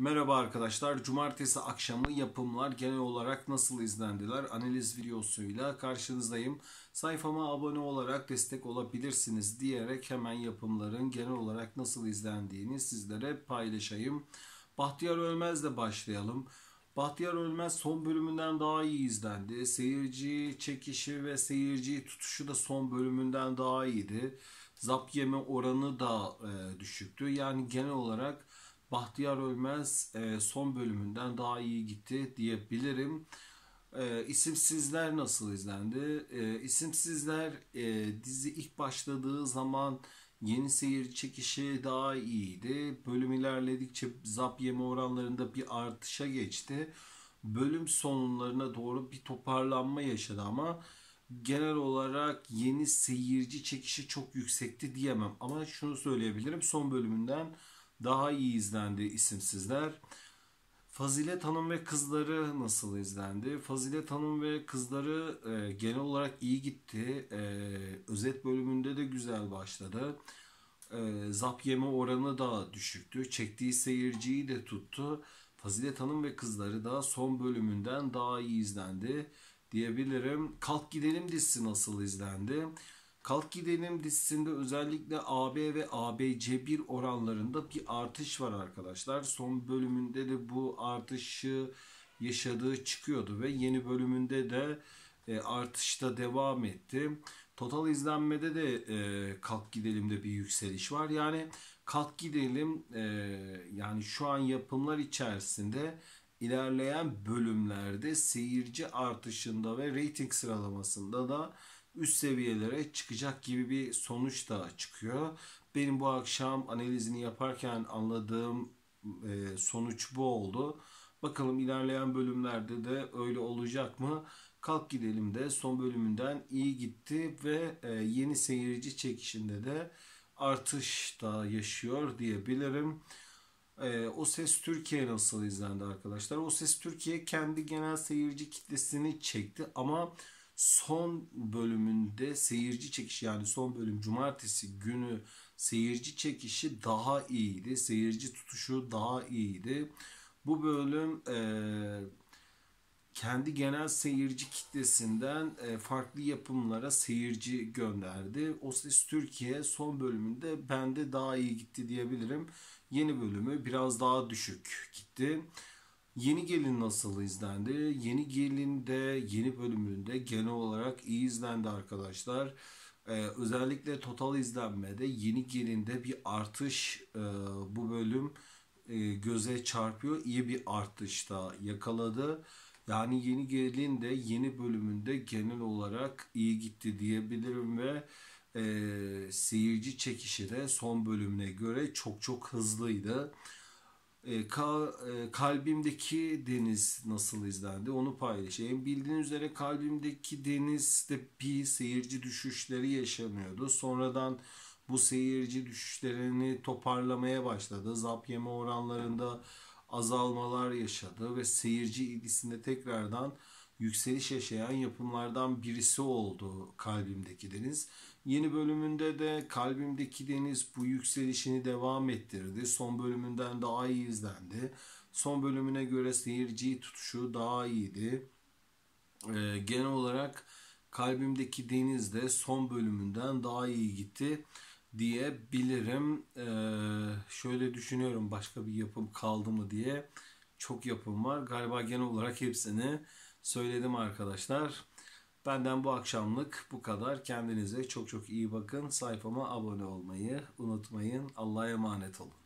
Merhaba arkadaşlar. Cumartesi akşamı yapımlar genel olarak nasıl izlendiler? Analiz videosuyla karşınızdayım. Sayfama abone olarak destek olabilirsiniz diyerek hemen yapımların genel olarak nasıl izlendiğini sizlere paylaşayım. Bahtiyar Ölmez'le başlayalım. Bahtiyar Ölmez son bölümünden daha iyi izlendi. Seyirci çekişi ve seyirci tutuşu da son bölümünden daha iyiydi. Zap yeme oranı da e, düşüktü. Yani genel olarak Bahtiyar Ölmez e, son bölümünden daha iyi gitti diyebilirim. E, İsimsizler nasıl izlendi? E, İsimsizler e, dizi ilk başladığı zaman yeni seyir çekişi daha iyiydi. Bölüm ilerledikçe zap yeme oranlarında bir artışa geçti. Bölüm sonlarına doğru bir toparlanma yaşadı ama genel olarak yeni seyirci çekişi çok yüksekti diyemem. Ama şunu söyleyebilirim son bölümünden daha iyi izlendi isimsizler. Fazilet Hanım ve Kızları nasıl izlendi? Fazilet Hanım ve Kızları e, genel olarak iyi gitti. E, özet bölümünde de güzel başladı. E, zap yeme oranı da düşüktü. Çektiği seyirciyi de tuttu. Fazilet Hanım ve Kızları da son bölümünden daha iyi izlendi diyebilirim. Kalk Gidelim dizisi nasıl izlendi? Kalk Gidelim dizisinde özellikle AB ve ABC1 oranlarında bir artış var arkadaşlar. Son bölümünde de bu artışı yaşadığı çıkıyordu ve yeni bölümünde de e, artışta devam etti. Total izlenmede de e, Kalk Gidelim'de bir yükseliş var. Yani Kalk Gidelim e, yani şu an yapımlar içerisinde ilerleyen bölümlerde seyirci artışında ve rating sıralamasında da üst seviyelere çıkacak gibi bir sonuç da çıkıyor. Benim bu akşam analizini yaparken anladığım e, sonuç bu oldu. Bakalım ilerleyen bölümlerde de öyle olacak mı? Kalk gidelim de son bölümünden iyi gitti ve e, yeni seyirci çekişinde de artış da yaşıyor diyebilirim. E, o Ses Türkiye nasıl izlendi arkadaşlar? O Ses Türkiye kendi genel seyirci kitlesini çekti ama son bölümünde seyirci çekişi yani son bölüm cumartesi günü seyirci çekişi daha iyiydi. Seyirci tutuşu daha iyiydi. Bu bölüm e, kendi genel seyirci kitlesinden e, farklı yapımlara seyirci gönderdi. O Ses Türkiye son bölümünde bende daha iyi gitti diyebilirim. Yeni bölümü biraz daha düşük gitti. Yeni Gelin nasıl izlendi? Yeni Gelin de yeni bölümünde genel olarak iyi izlendi arkadaşlar. Ee, özellikle total izlenmede Yeni Gelin'de bir artış e, bu bölüm e, göze çarpıyor. İyi bir artış da yakaladı. Yani Yeni Gelin de yeni bölümünde genel olarak iyi gitti diyebilirim ve e, seyirci çekişi de son bölümüne göre çok çok hızlıydı. E, ka, e, kalbimdeki deniz nasıl izlendi onu paylaşayım. Bildiğiniz üzere kalbimdeki denizde bir seyirci düşüşleri yaşanıyordu. Sonradan bu seyirci düşüşlerini toparlamaya başladı. Zap yeme oranlarında azalmalar yaşadı ve seyirci ilgisinde tekrardan yükseliş yaşayan yapımlardan birisi oldu Kalbimdeki Deniz. Yeni bölümünde de Kalbimdeki Deniz bu yükselişini devam ettirdi. Son bölümünden daha iyi izlendi. Son bölümüne göre seyirciyi tutuşu daha iyiydi. Ee, genel olarak Kalbimdeki Deniz de son bölümünden daha iyi gitti diyebilirim. Ee, şöyle düşünüyorum başka bir yapım kaldı mı diye. Çok yapım var. Galiba genel olarak hepsini söyledim arkadaşlar. Benden bu akşamlık bu kadar. Kendinize çok çok iyi bakın. Sayfama abone olmayı unutmayın. Allah'a emanet olun.